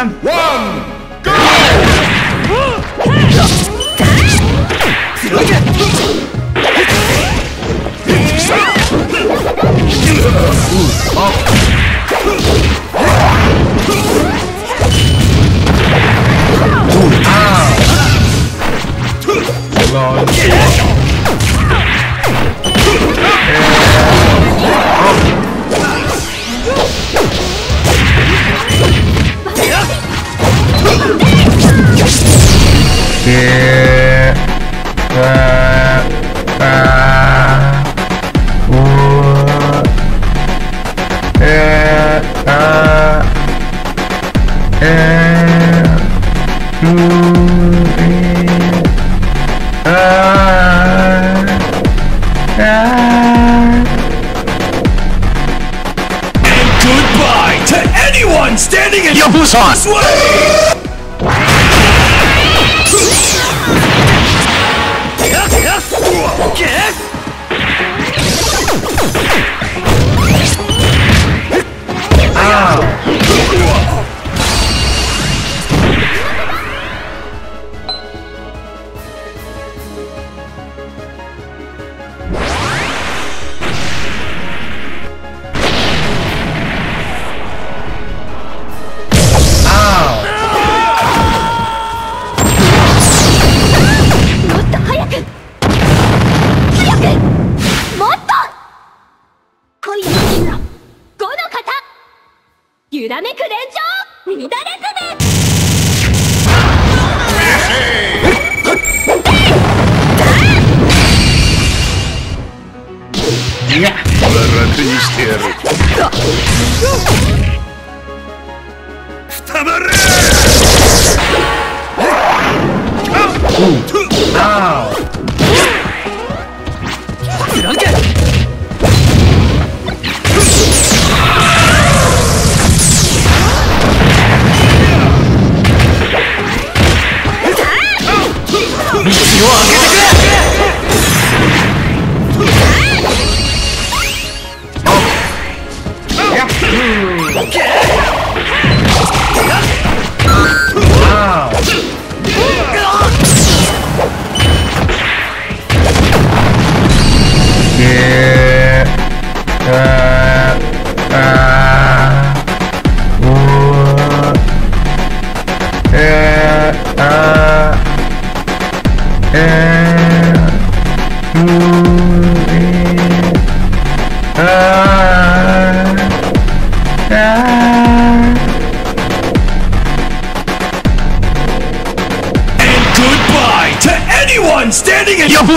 One, one standing in your Busan! This! Ow! 楽にしてやるたまれ.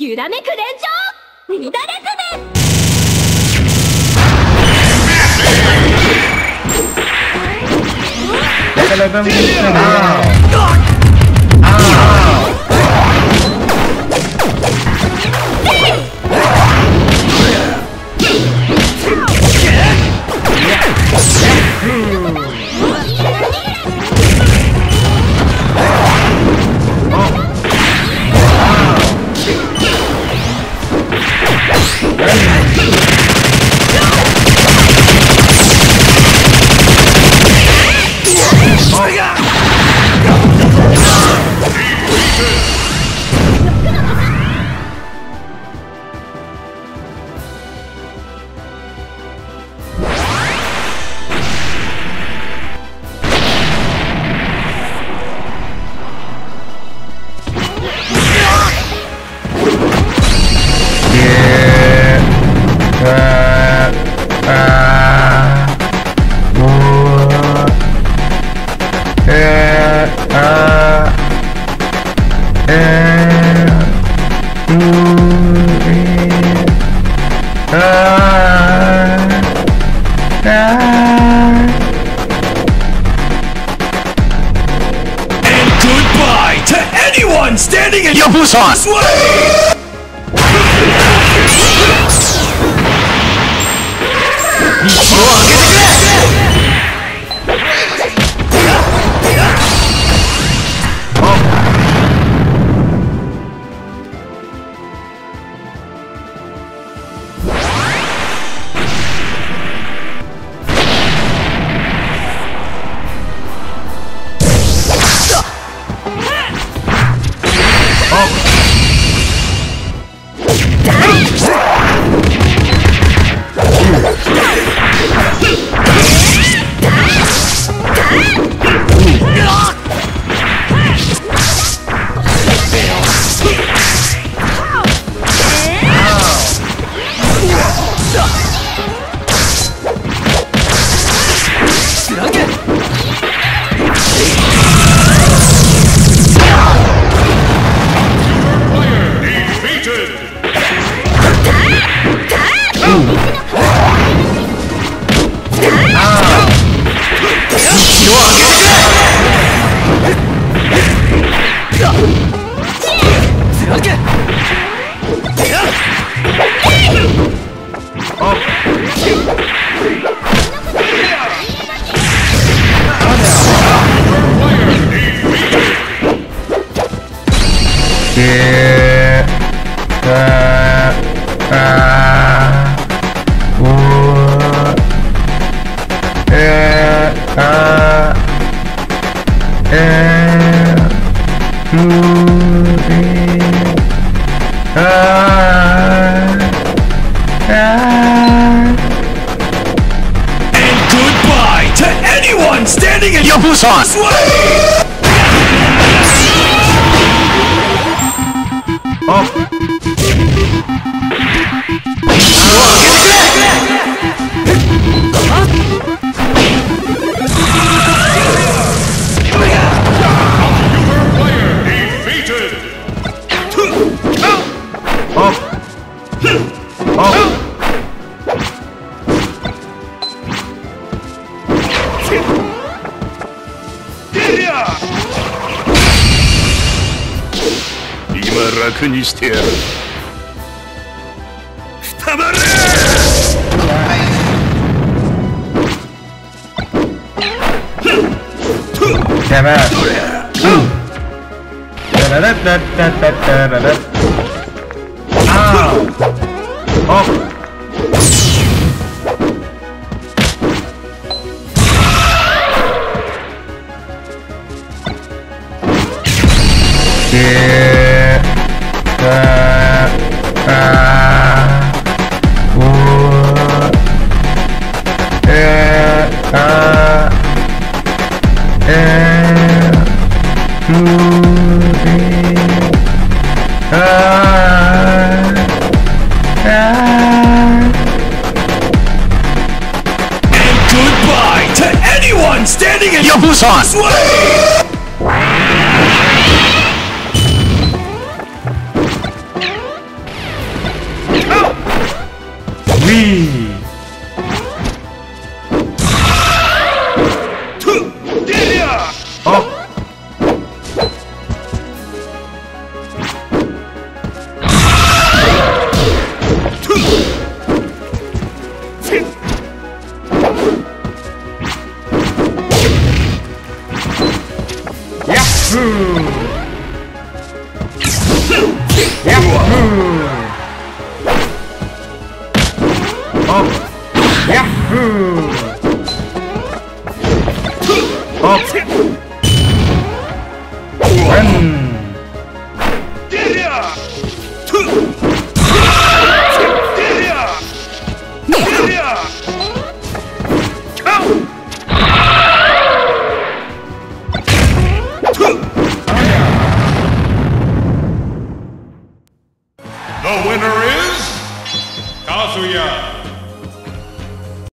揺らめく連城乱れ爪あ And goodbye to anyone standing in your Busan. way! And goodbye to anyone standing in your way! 今楽にしてやるくたばれ Damn it. Ooh. Da-da-da-da-da-da-da-da. Ow. Tucson. Sway!